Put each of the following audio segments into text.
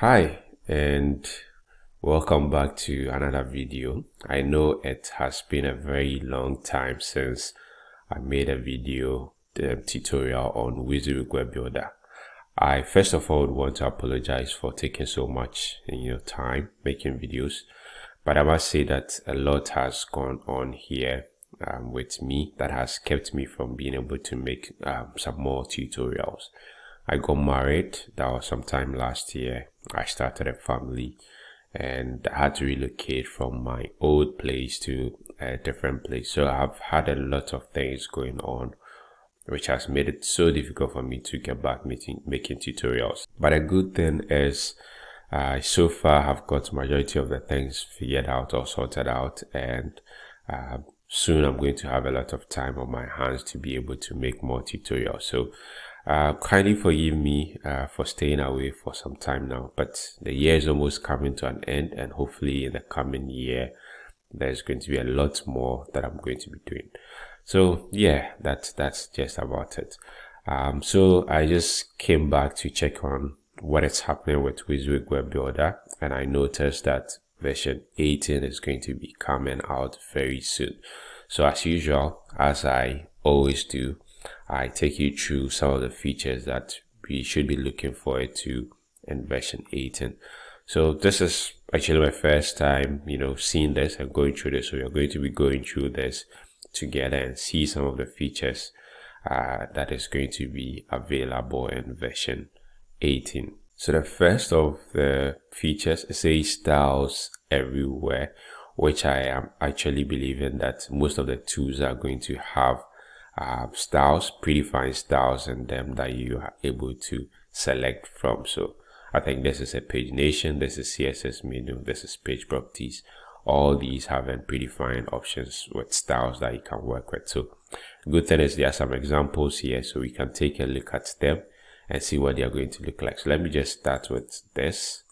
Hi and welcome back to another video. I know it has been a very long time since I made a video the tutorial on WYSIWYG Web Builder. I first of all want to apologize for taking so much in your time making videos but I must say that a lot has gone on here um, with me that has kept me from being able to make um, some more tutorials. I got married, that was sometime last year. I started a family and I had to relocate from my old place to a different place. So I've had a lot of things going on which has made it so difficult for me to get back making, making tutorials. But a good thing is I so far have got majority of the things figured out or sorted out and uh, soon I'm going to have a lot of time on my hands to be able to make more tutorials. So uh, kindly forgive me uh, for staying away for some time now, but the year is almost coming to an end, and hopefully, in the coming year, there's going to be a lot more that I'm going to be doing. So, yeah, that's that's just about it. Um, so I just came back to check on what is happening with WYSIWYG Web Builder, and I noticed that version 18 is going to be coming out very soon. So as usual, as I always do, I take you through some of the features that we should be looking forward to in version 18. So this is actually my first time, you know, seeing this and going through this. So we are going to be going through this together and see some of the features uh, that is going to be available in version 18. So the first of the features is a styles everywhere, which I am actually believing that most of the tools are going to have uh, styles, predefined styles and them that you are able to select from. So I think this is a pagination, this is CSS menu, this is page properties. All these having predefined options with styles that you can work with. So good thing is there are some examples here so we can take a look at them and see what they are going to look like. So let me just start with this.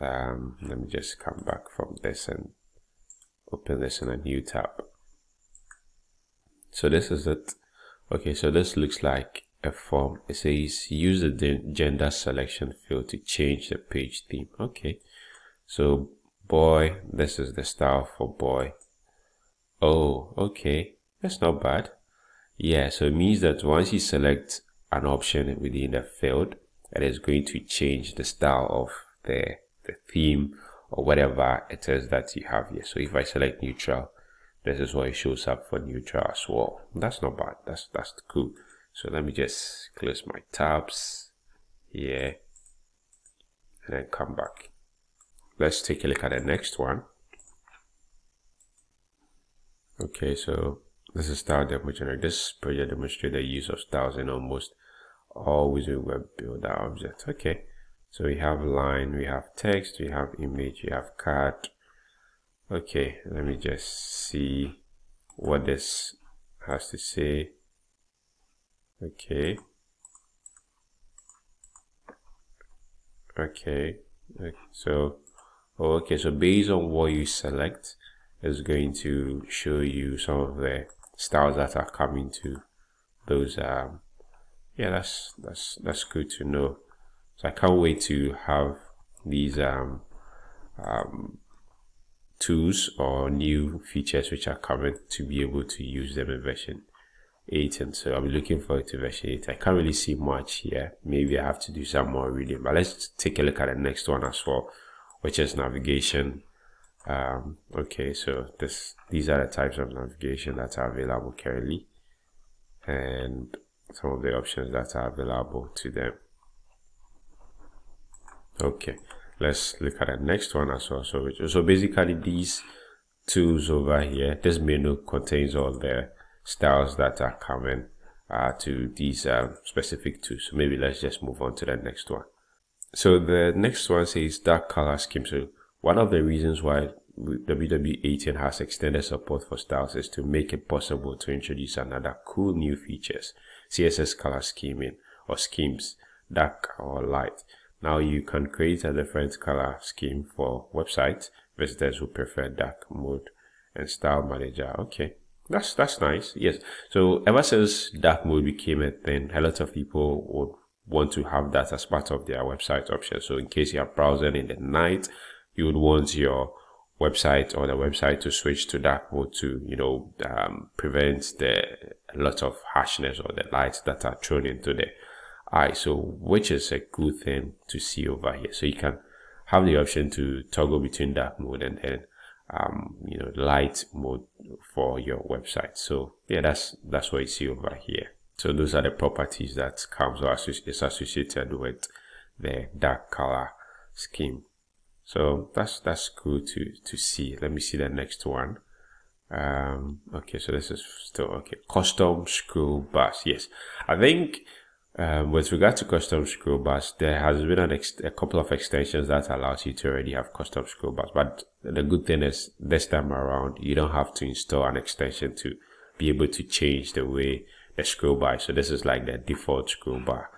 Um, let me just come back from this and open this in a new tab. So this is it. Okay, so this looks like a form. It says use the gender selection field to change the page theme. Okay, so boy, this is the style for boy. Oh, okay, that's not bad. Yeah, so it means that once you select an option within the field it is going to change the style of the, the theme or whatever it is that you have here. So if I select neutral, this is what it shows up for neutral as well. That's not bad. That's that's cool. So let me just close my tabs here and then come back. Let's take a look at the next one. Okay, so this is style demo generator. This project demonstrates the use of styles in almost always a web builder object okay so we have line we have text we have image we have card okay let me just see what this has to say. Okay. Okay, so okay so based on what you select is going to show you some of the styles that are coming to those um, yeah that's that's that's good to know. So i can't wait to have these um, um, tools or new features which are coming to be able to use them in version 8 and so i'm looking forward to version 8 i can't really see much here. Maybe i have to do some more reading but let's take a look at the next one as well which is navigation. Um, okay so this these are the types of navigation that are available currently and some of the options that are available to them. Okay let's look at the next one as well. So so basically these tools over here this menu contains all the styles that are coming uh, to these uh, specific tools. So maybe let's just move on to the next one. So the next one says dark color scheme. So one of the reasons why WW18 has extended support for styles is to make it possible to introduce another cool new features CSS color scheming or schemes, dark or light. Now you can create a different color scheme for websites, visitors who prefer dark mode and style manager. Okay, that's that's nice. Yes. So ever since dark mode became a thing, a lot of people would want to have that as part of their website option. So in case you are browsing in the night, you would want your website or the website to switch to dark mode to, you know, um, prevent the a lot of harshness or the lights that are thrown into the eye. So which is a good thing to see over here. So you can have the option to toggle between dark mode and then um, you know light mode for your website. So yeah that's that's what you see over here. So those are the properties that comes or is associated with the dark color scheme. So that's that's cool to to see. Let me see the next one. Um okay so this is still okay custom scroll bars. Yes i think um, with regard to custom scroll bars, there has been a couple of extensions that allows you to already have custom scroll bars. But the good thing is this time around, you don't have to install an extension to be able to change the way the scroll bar. So this is like the default scroll bar.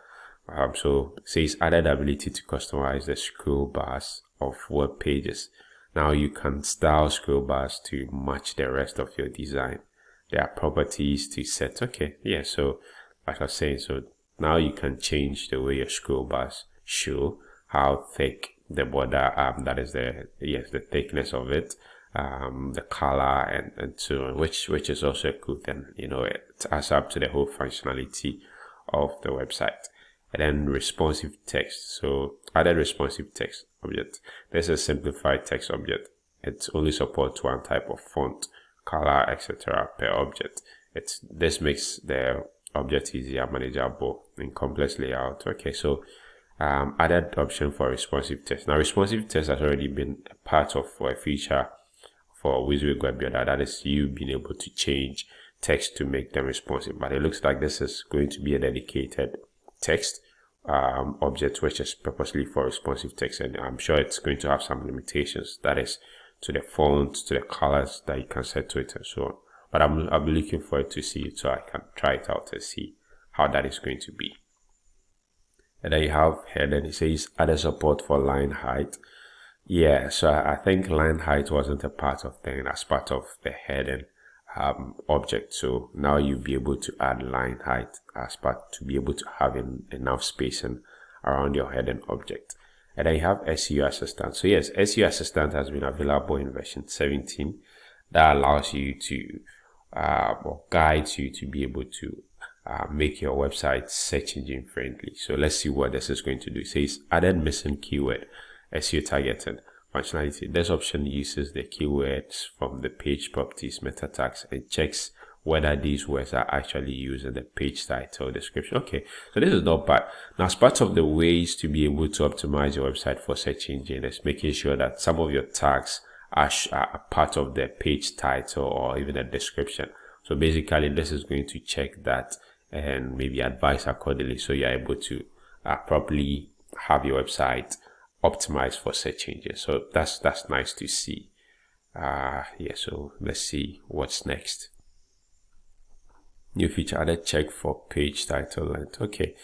Um, so it says added ability to customize the scroll bars of web pages. Now you can style scroll bars to match the rest of your design. There are properties to set. Okay, yeah. So like I was saying, so now you can change the way your scroll bars show how thick the border um that is the yes the thickness of it um the color and and so on which which is also good thing you know it adds up to the whole functionality of the website. And then responsive text. So added responsive text object. This is a simplified text object. It only supports one type of font color etc per object. It's this makes the object easier manageable in complex layout. Okay, so um, added option for responsive text. Now, responsive text has already been part of a feature for WYSIWYG Web Builder. That is you being able to change text to make them responsive. But it looks like this is going to be a dedicated text um, object, which is purposely for responsive text. And I'm sure it's going to have some limitations. That is to the font, to the colors that you can set to it and so on but I'm, be looking forward to see it so I can try it out and see how that is going to be. And then you have here, then it says added support for line height. Yeah, so I think line height wasn't a part of thing as part of the heading um, object. So now you'll be able to add line height as part to be able to have in, enough spacing around your heading object. And then you have SEO Assistant. So yes, SEO Assistant has been available in version 17 that allows you to uh, or guides you to be able to uh, make your website search engine friendly. So let's see what this is going to do. It says added missing keyword SEO targeting functionality. This option uses the keywords from the page properties meta tags and checks whether these words are actually used in the page title description. Okay, so this is not bad. Now, as part of the ways to be able to optimize your website for search engine is making sure that some of your tags as a part of the page title or even a description. So basically this is going to check that and maybe advise accordingly so you're able to uh, properly have your website optimized for search changes. So that's that's nice to see. Uh, yeah, so let's see what's next. New feature added check for page title length. Okay,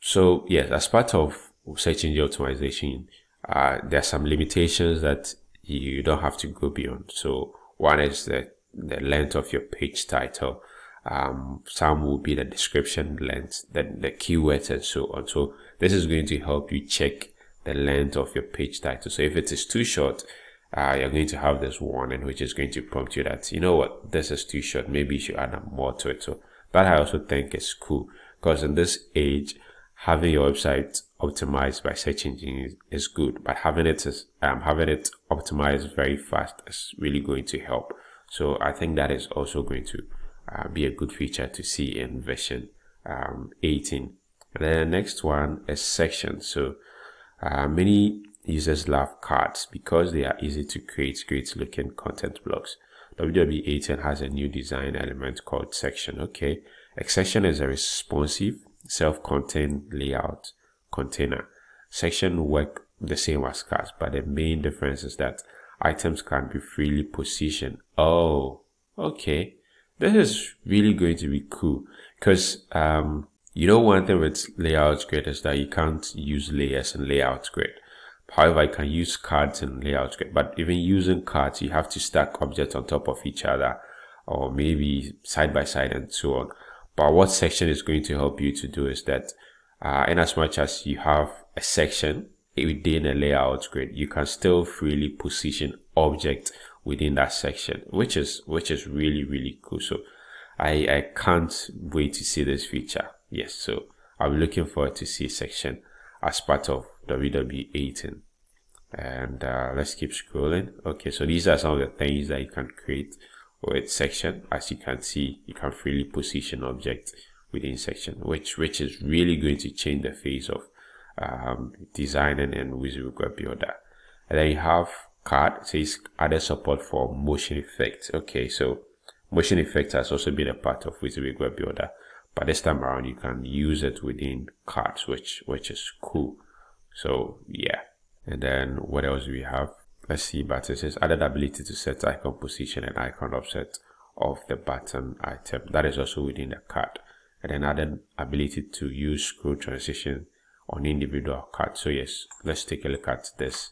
so yes, as part of search engine optimization, uh, there are some limitations that you don't have to go beyond. So one is the, the length of your page title. Um, some will be the description length, then the keywords and so on. So this is going to help you check the length of your page title. So if it is too short, uh, you're going to have this warning, which is going to prompt you that, you know what, this is too short. Maybe you should add more to it. So that I also think is cool because in this age, having your website optimized by search engines is good, but having it is, um, having it optimized very fast is really going to help. So I think that is also going to uh, be a good feature to see in version um, 18. And then the next one is sections. So uh, many users love cards because they are easy to create great looking content blocks. WW 18 has a new design element called section. Okay, a section is a responsive self-contained layout container. Section work the same as cards, but the main difference is that items can be freely positioned. Oh, okay. This is really going to be cool because, um, you know, one thing with layout grid is that you can't use layers in layout grid. However, I can use cards in layout grid, but even using cards, you have to stack objects on top of each other or maybe side by side and so on. But what section is going to help you to do is that uh, in as much as you have a section within a layout grid, you can still freely position object within that section, which is which is really really cool. So I I can't wait to see this feature. Yes, so I'm looking forward to see section as part of WW 18. And uh, let's keep scrolling. Okay, so these are some of the things that you can create with section. As you can see, you can freely position objects within section, which which is really going to change the face of um, designing and Web Builder. And then you have card says added support for motion effects. Okay, so motion effects has also been a part of Web Builder, but this time around you can use it within cards, which which is cool. So yeah, and then what else do we have? Let's see, button It says added ability to set icon position and icon offset of the button item. That is also within the card. And then added ability to use scroll transition on individual cards. So yes, let's take a look at this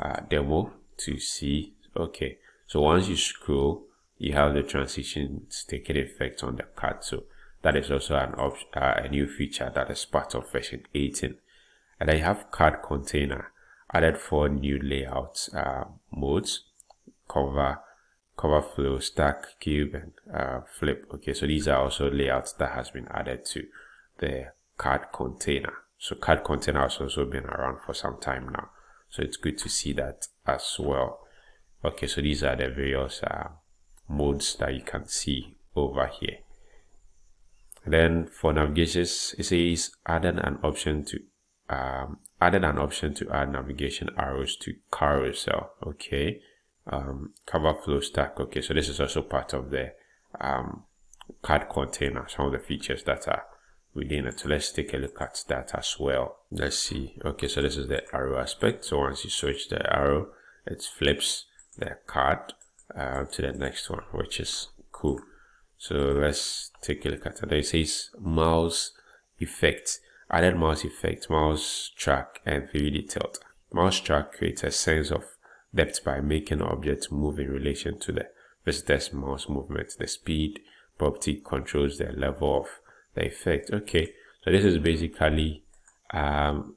uh, demo to see. Okay, so once you scroll, you have the transitions taking effect on the card. So that is also an option, uh, a new feature that is part of version 18. And I have card container added four new layouts uh, modes. Cover cover flow stack cube and uh, flip. Okay so these are also layouts that has been added to the card container. So card container has also been around for some time now. So it's good to see that as well. Okay so these are the various uh, modes that you can see over here. Then for navigations it says added an option to um, added an option to add navigation arrows to carousel okay? Um, cover flow stack okay so this is also part of the um, card container some of the features that are within it. So let's take a look at that as well. Let's see. Okay so this is the arrow aspect. So once you switch the arrow it flips the card uh, to the next one which is cool. So let's take a look at it it says mouse effect added mouse effect, mouse track, and 3D tilt. Mouse track creates a sense of depth by making objects move in relation to the visitor's mouse movement. The speed property controls the level of the effect. Okay, so this is basically, um,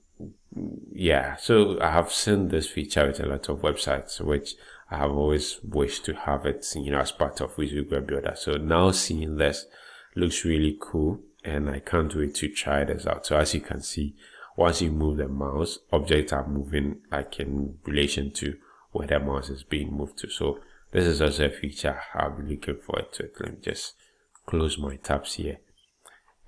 yeah, so I have seen this feature with a lot of websites, which I have always wished to have it, you know, as part of WYSIWYG Web Builder. So now seeing this looks really cool and I can't wait to try this out. So as you can see, once you move the mouse, objects are moving like in relation to where the mouse is being moved to. So this is also a feature I'll be looking forward to it. Let me just close my tabs here.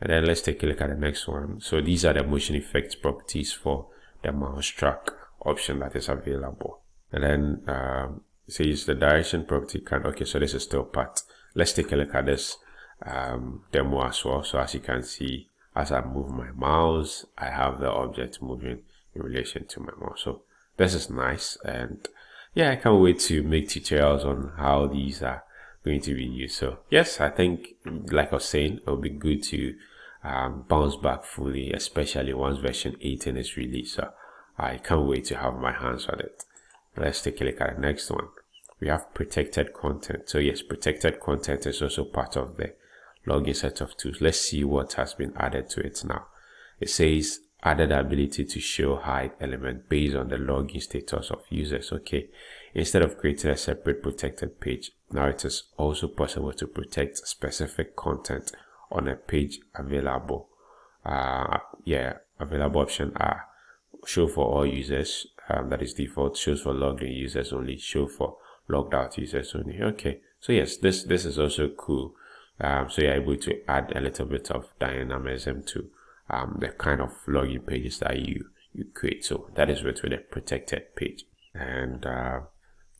And then let's take a look at the next one. So these are the motion effects properties for the mouse track option that is available. And then um, says the direction property can, okay, so this is still part. Let's take a look at this um, demo as well. So as you can see, as I move my mouse, I have the object moving in relation to my mouse. So this is nice. And yeah, I can't wait to make tutorials on how these are going to be used. So yes, I think, like I was saying, it will be good to um, bounce back fully, especially once version 18 is released. So I can't wait to have my hands on it. Let's take a look at the next one. We have protected content. So yes, protected content is also part of the login set of tools. Let's see what has been added to it now. It says added ability to show hide element based on the login status of users. Okay. Instead of creating a separate protected page, now it is also possible to protect specific content on a page available. Uh, yeah, available option are show for all users. Um, that is default. Shows for logged in users only. Show for logged out users only. Okay. So yes, this this is also cool. Um, so you're able to add a little bit of dynamism to um, the kind of login pages that you, you create. So that is with, with a protected page. And uh,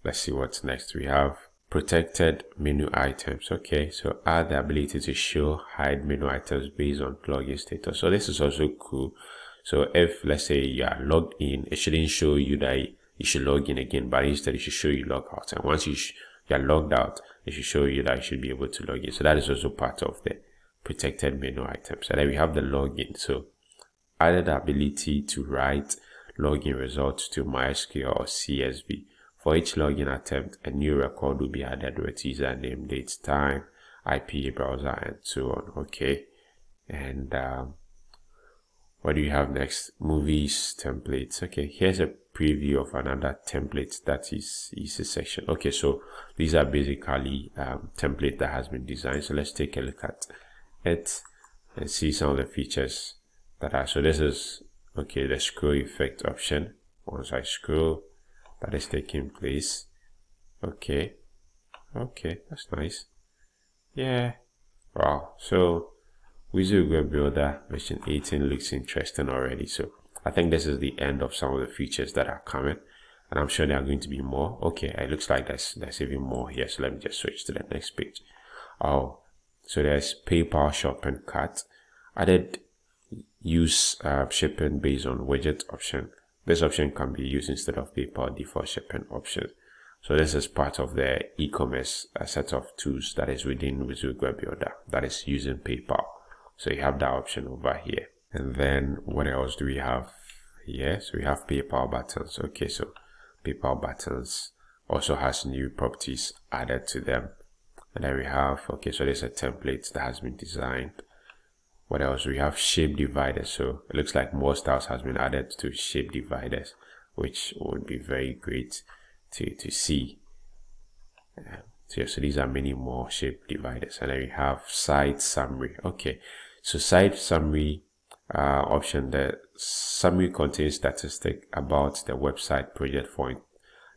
let's see what's next. We have protected menu items. Okay, so add the ability to show hide menu items based on login status. So this is also cool. So if let's say you are logged in, it shouldn't show you that you should log in again, but instead it should show you log out. And once you you are logged out, it should show you that you should be able to log in. So that is also part of the protected menu items. And then we have the login. So added ability to write login results to MySQL or CSV. For each login attempt, a new record will be added with username, date, time, IP, browser, and so on. Okay. And um, what do you have next? Movies templates. Okay here's a preview of another template that is is a section. Okay so these are basically um, template that has been designed. So let's take a look at it and see some of the features that are so this is okay the scroll effect option. Once i scroll that is taking place. Okay okay that's nice. Yeah wow so Web Builder version 18 looks interesting already. So I think this is the end of some of the features that are coming. And I'm sure there are going to be more. Okay, it looks like there's, there's even more here. So let me just switch to the next page. Oh, so there's PayPal shopping cart. Did use uh, shipping based on widget option. This option can be used instead of PayPal default shipping option. So this is part of the e-commerce uh, set of tools that is within WYSIWYG Builder that is using PayPal. So you have that option over here. And then what else do we have? So we have PayPal buttons. Okay, so PayPal buttons also has new properties added to them. And then we have, okay, so there's a template that has been designed. What else? We have shape dividers. So it looks like more styles has been added to shape dividers, which would be very great to, to see. so, so these are many more shape dividers. And then we have site summary. Okay, so site summary uh, option, the summary contains statistic about the website project for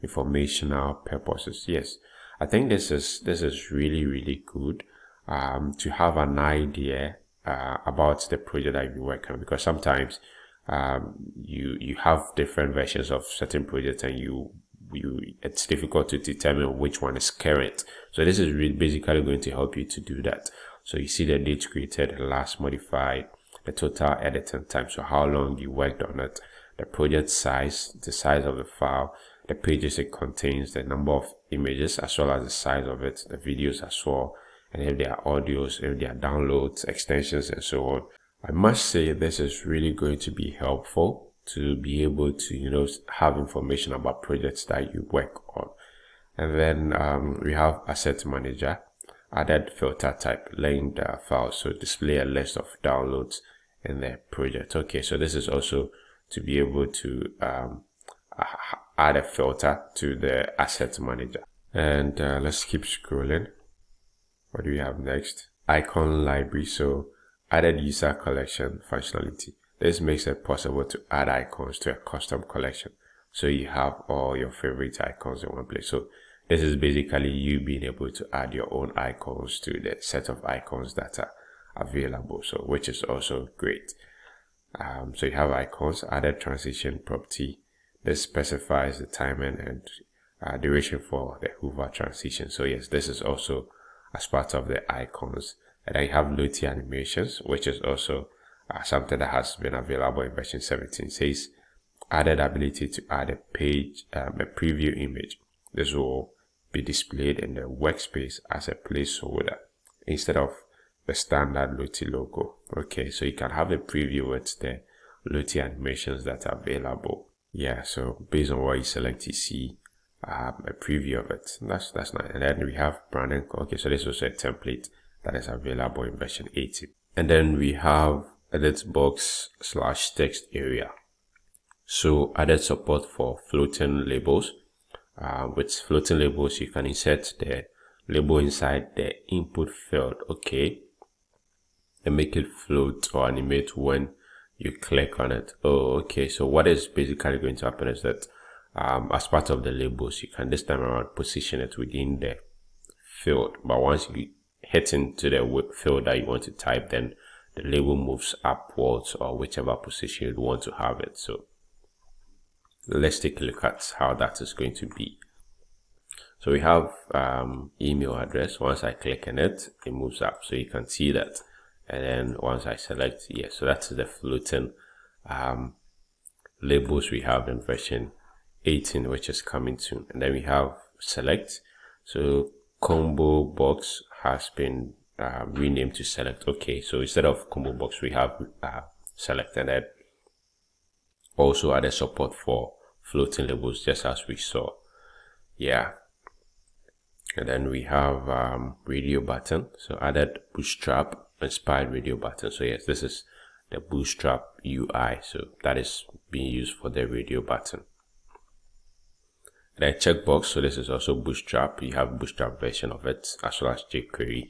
informational purposes. Yes, I think this is this is really really good um, to have an idea uh, about the project that you're working on because sometimes um, you you have different versions of certain projects and you you it's difficult to determine which one is current. So this is really basically going to help you to do that. So you see the date created, last modified, the total editing time, so how long you worked on it, the project size, the size of the file, the pages it contains, the number of images, as well as the size of it, the videos as well, and if there are audios, if there are downloads, extensions, and so on. I must say this is really going to be helpful to be able to, you know, have information about projects that you work on. And then um, we have Asset Manager added filter type the file. So display a list of downloads in the project. Okay so this is also to be able to um, add a filter to the asset manager. And uh, let's keep scrolling. What do we have next? Icon library. So added user collection functionality. This makes it possible to add icons to a custom collection. So you have all your favorite icons in one place. So this is basically you being able to add your own icons to the set of icons that are available. So, which is also great. Um, so you have icons, added transition property. This specifies the timing and uh, duration for the hover transition. So yes, this is also as part of the icons. And I have Lottie animations, which is also uh, something that has been available in version 17. It says added ability to add a page, um, a preview image. This will be displayed in the workspace as a placeholder instead of the standard Lottie logo. Okay, so you can have a preview with the Lottie animations that are available. Yeah, so based on what you select, you see um, a preview of it. That's that's nice. And then we have branding. Okay, so this is a template that is available in version 18. And then we have edit box slash text area. So added support for floating labels uh, with floating labels you can insert the label inside the input field okay? And make it float or animate when you click on it. Oh okay so what is basically going to happen is that um, as part of the labels you can this time around position it within the field. But once you hit into the field that you want to type then the label moves upwards or whichever position you want to have it so let's take a look at how that is going to be. So we have um, email address. Once I click on it, it moves up. So you can see that. And then once I select yes, so that's the floating um, labels we have in version 18, which is coming soon. And then we have select. So combo box has been uh, renamed to select. Okay, so instead of combo box, we have uh, select and then also added support for floating labels just as we saw. Yeah. And then we have um, radio button. So added bootstrap inspired radio button. So yes this is the bootstrap UI so that is being used for the radio button. The checkbox. So this is also bootstrap. You have bootstrap version of it as well as jQuery.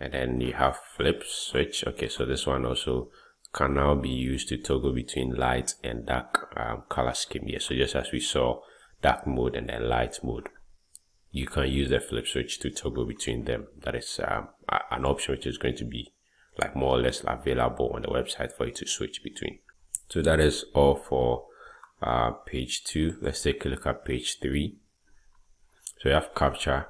And then you have flip switch. Okay so this one also can now be used to toggle between light and dark um, color scheme. Here so just as we saw dark mode and then light mode you can use the flip switch to toggle between them. That is um, an option which is going to be like more or less available on the website for you to switch between. So that is all for uh, page two. Let's take a look at page three. So you have CAPTCHA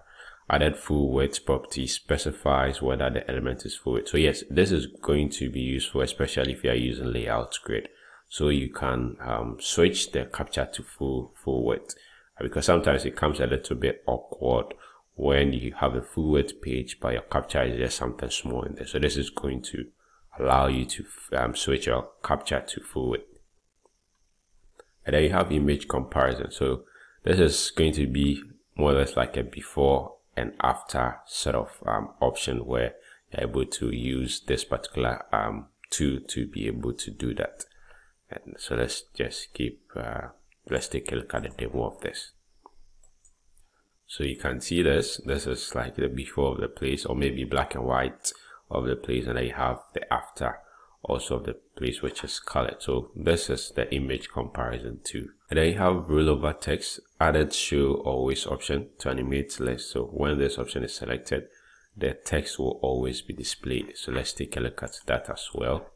added full width property specifies whether the element is full width. So yes this is going to be useful especially if you are using layout grid. So you can um, switch the CAPTCHA to full full width. Because sometimes it comes a little bit awkward when you have a full width page but your CAPTCHA is just something small in there. So this is going to allow you to um, switch your CAPTCHA to full width. And then you have image comparison. So this is going to be more or less like a before and after sort of um, option where you're able to use this particular um, tool to be able to do that. And so let's just keep uh, let's take a look at the demo of this. So you can see this. This is like the before of the place or maybe black and white of the place and you have the after also of the place which is colored. So this is the image comparison too. And then you have rollover text added show always option to animate list. So when this option is selected the text will always be displayed. So let's take a look at that as well.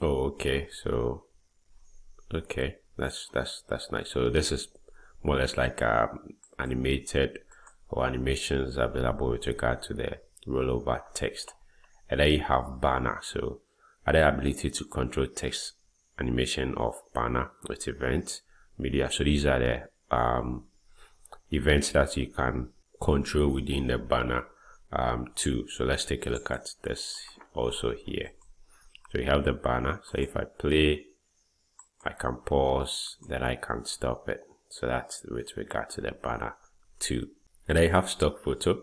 Oh okay. So okay. That's that's that's nice. So this is more or less like um, animated or animations available with regard to the rollover text and then you have banner so other ability to control text animation of banner with event media. So these are the um, events that you can control within the banner um, too. So let's take a look at this also here. So you have the banner so if I play I can pause then I can stop it. So that's with regard to the banner too. And I have stock photo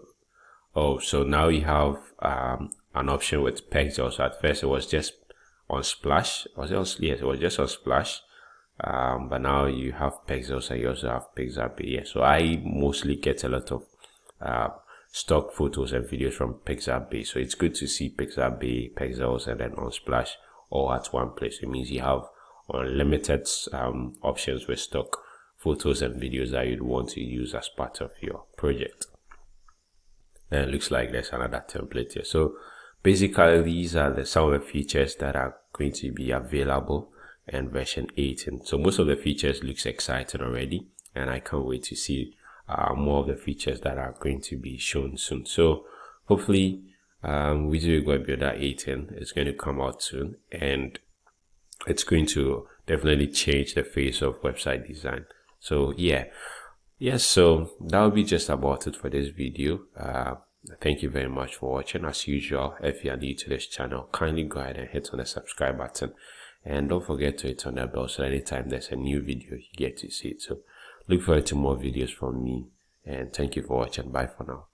oh so now you have um, an option with Pexels. at first it was just Unsplash. Was it on yes it was just Unsplash. Um, but now you have Pexels and you also have pixabay yeah so i mostly get a lot of uh, stock photos and videos from pixabay so it's good to see pixabay pexels and then Unsplash all at one place. It means you have unlimited um, options with stock photos and videos that you'd want to use as part of your project and it looks like there's another template here. So basically these are the some of the features that are going to be available in version 18 so most of the features looks exciting already and i can't wait to see uh, more of the features that are going to be shown soon. So hopefully um WYSIWYG Web Builder 18 is going to come out soon and it's going to definitely change the face of website design. So yeah yes so that will be just about it for this video. Uh, thank you very much for watching. As usual if you are new to this channel kindly go ahead and hit on the subscribe button. And don't forget to hit on the bell so anytime there's a new video you get to see it. So look forward to more videos from me. And thank you for watching. Bye for now